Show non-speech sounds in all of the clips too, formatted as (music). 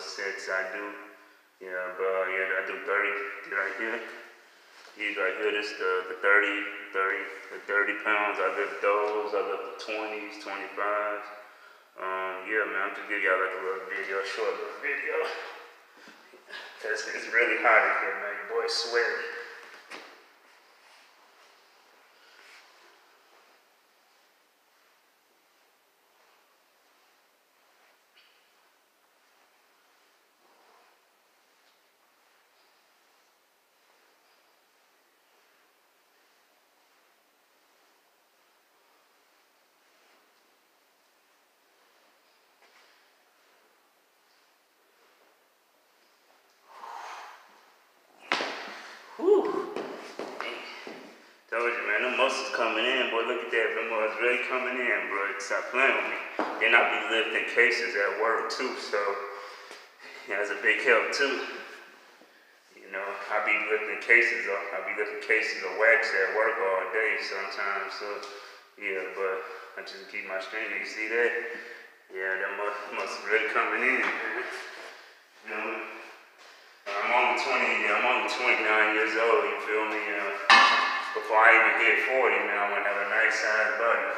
sets I do. Yeah, uh, yeah, I do 30 right here. These right here, this the, the 30, 30, the 30 pounds. I lift those, I lift the 20s, 25s. Um, yeah, man, I'm just giving y'all like a little video, short little video. (laughs) Cause it's really hot in here, man. Your boy's sweating. Whew. Told them muscles coming in, boy. Look at that, them muscles really coming in, bro. Stop playing with me. Then I be lifting cases at work too, so yeah, that's a big help too. You know, I be lifting cases, of, I be lifting cases of wax at work all day sometimes. So yeah, but I just keep my strength. You see that? Yeah, them muscles really coming in, man. You know. I'm only 20, I'm only 29 years old, you feel me? Uh, before I even hit 40, man, I want to have a nice size body.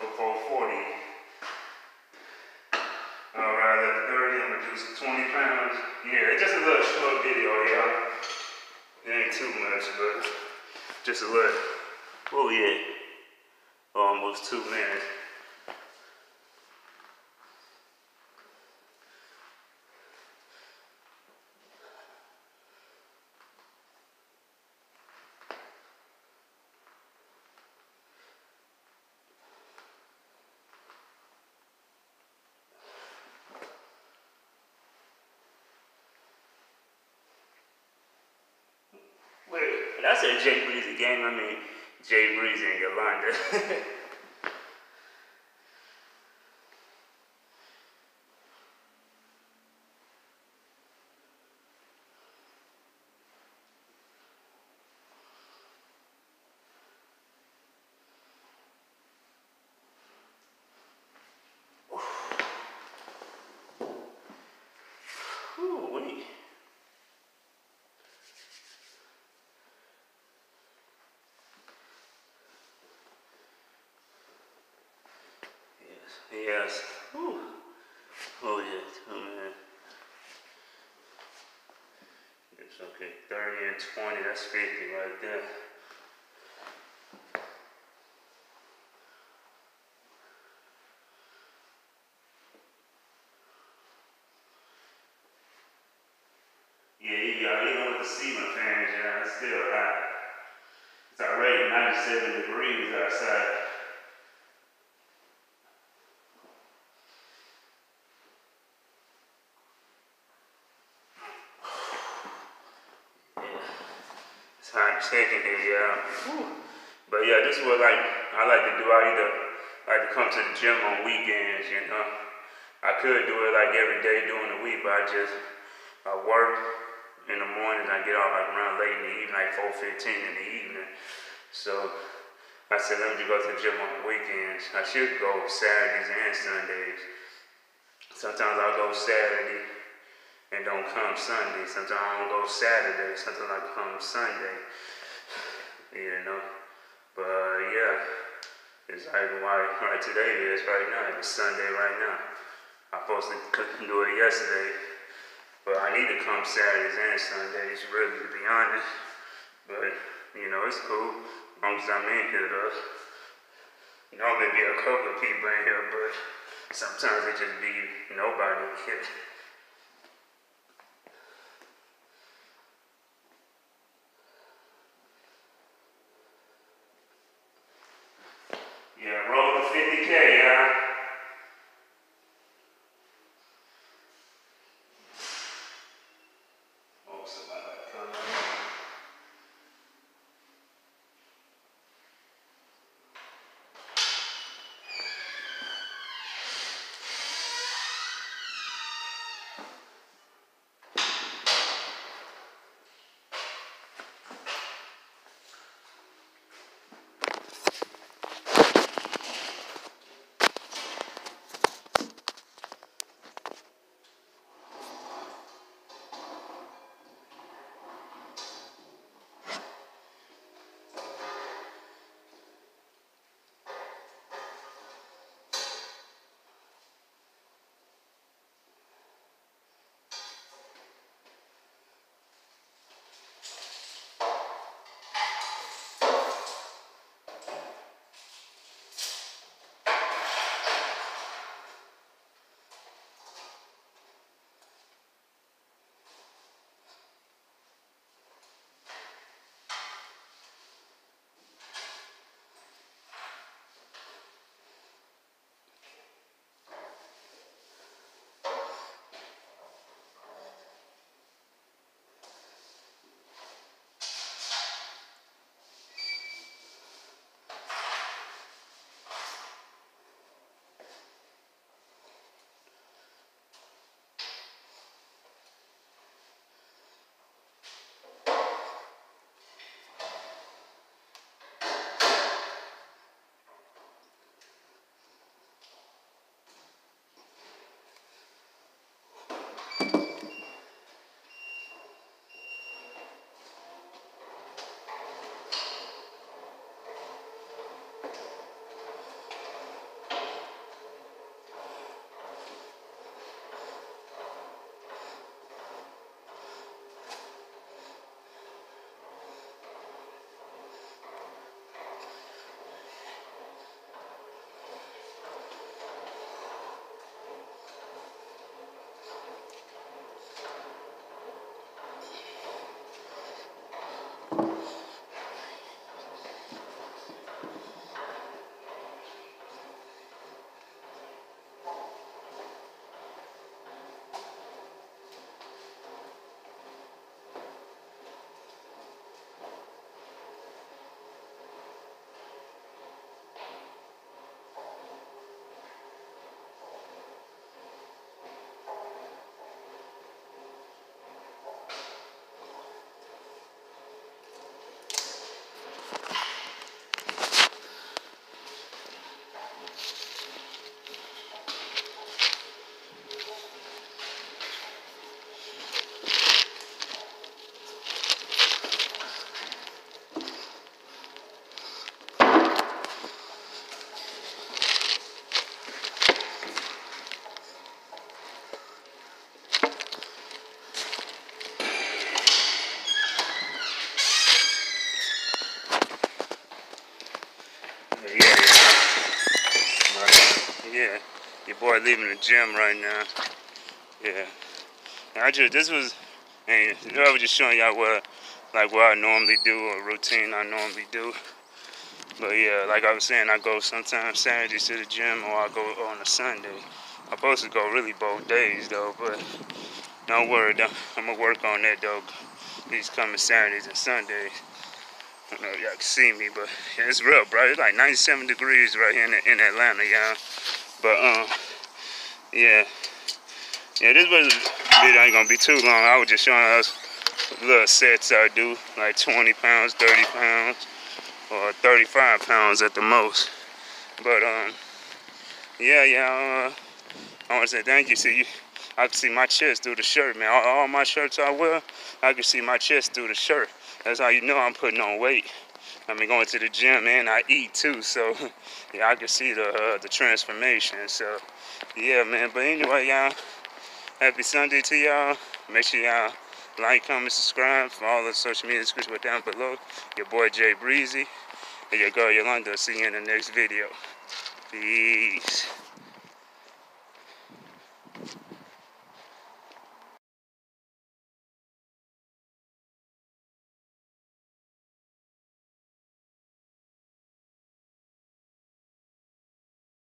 Before 40. Alright, at 30, I'm gonna do some 20 pounds. Yeah, it's just a little short video, y'all. It ain't too much, but just a little. Oh, yeah. Almost two minutes. I said Jay Breezy game, I mean Jay Breezy and Yolanda. (laughs) Yes. Ooh. Oh, yes, oh, man. It's okay. 30 and 20, that's 50 right there. Yeah, you got even with the ceiling fans, yeah, it's still hot. It's already 97 degrees outside. Yeah. It's hot Whew. But yeah, this is what like I like to do. I either like to come to the gym on weekends, you know. I could do it like every day during the week, but I just I work in the morning. I get off like around late in the evening, like 4:15 in the evening. So I said, let me go to the gym on the weekends. I should go Saturdays and Sundays. Sometimes I'll go Saturday and don't come Sunday. Sometimes I don't go Saturday. Sometimes I come Sunday. You know. But yeah, it's like why (laughs) right today is right now. It's Sunday right now. I supposed (laughs) to do it yesterday, but I need to come Saturdays and Sundays, really, to be honest. But you know, it's cool as long as I'm in here, though. You know, maybe a couple of people in here, but sometimes it just be nobody in here. (laughs) Your boy leaving the gym right now. Yeah. And I just this was and I was just showing y'all what like what I normally do or routine I normally do. But yeah, like I was saying, I go sometimes Saturdays to the gym or I go on a Sunday. I'm supposed to go really both days though, but don't worry, though. I'm gonna work on that though. These coming Saturdays and Sundays. I don't know if y'all can see me, but yeah, it's real, bro. It's like 97 degrees right here in, in Atlanta, y'all. But um, yeah, yeah. This was video ain't gonna be too long. I was just showing us little sets I do, like 20 pounds, 30 pounds, or 35 pounds at the most. But um, yeah, yeah. Uh, I want to say thank you. See you. I can see my chest through the shirt, man. All, all my shirts I wear, I can see my chest through the shirt. That's how you know I'm putting on weight. I mean, going to the gym and I eat too, so (laughs) yeah, I can see the uh, the transformation. So yeah, man. But anyway, y'all, happy Sunday to y'all. Make sure y'all like, comment, subscribe for all the social media description down below. Your boy Jay Breezy and your girl Yolanda. See you in the next video. Peace.